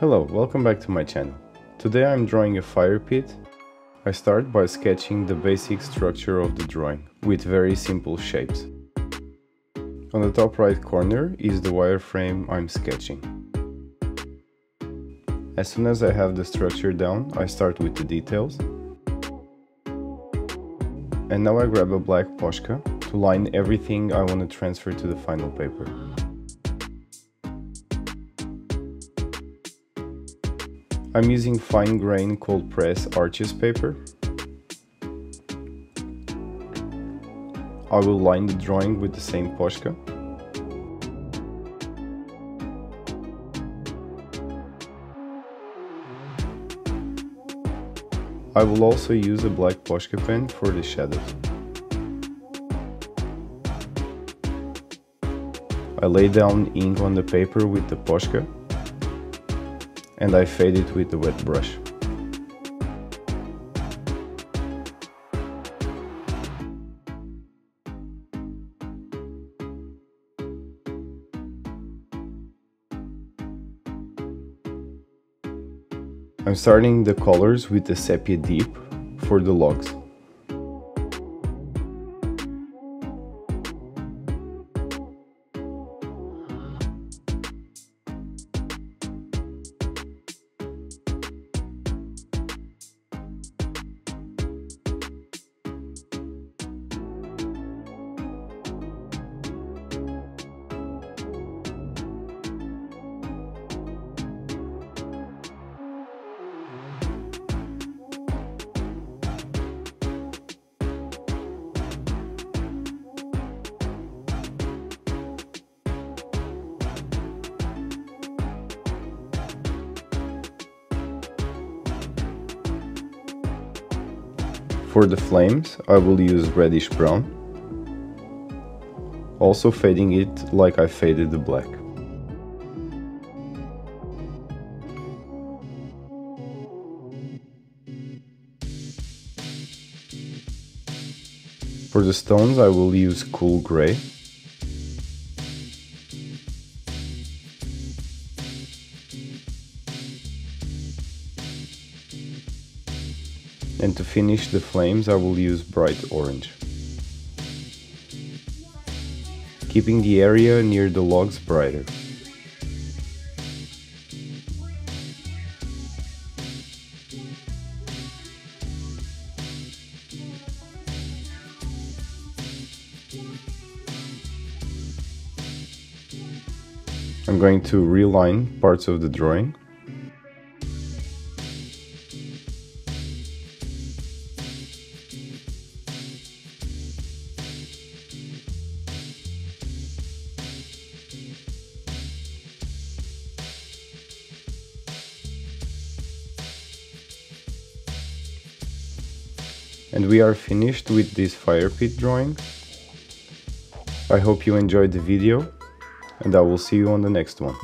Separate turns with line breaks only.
Hello, welcome back to my channel. Today I'm drawing a fire pit. I start by sketching the basic structure of the drawing, with very simple shapes. On the top right corner is the wireframe I'm sketching. As soon as I have the structure down, I start with the details. And now I grab a black Posca to line everything I want to transfer to the final paper. I'm using fine grain cold press arches paper. I will line the drawing with the same Posca. I will also use a black Posca pen for the shadows. I lay down ink on the paper with the Posca and I fade it with the wet brush. I'm starting the colors with the sepia deep for the logs. For the flames, I will use reddish brown, also fading it like I faded the black. For the stones, I will use cool grey. And to finish the flames I will use bright orange. Keeping the area near the logs brighter. I'm going to reline parts of the drawing And we are finished with this fire pit drawing. I hope you enjoyed the video and I will see you on the next one.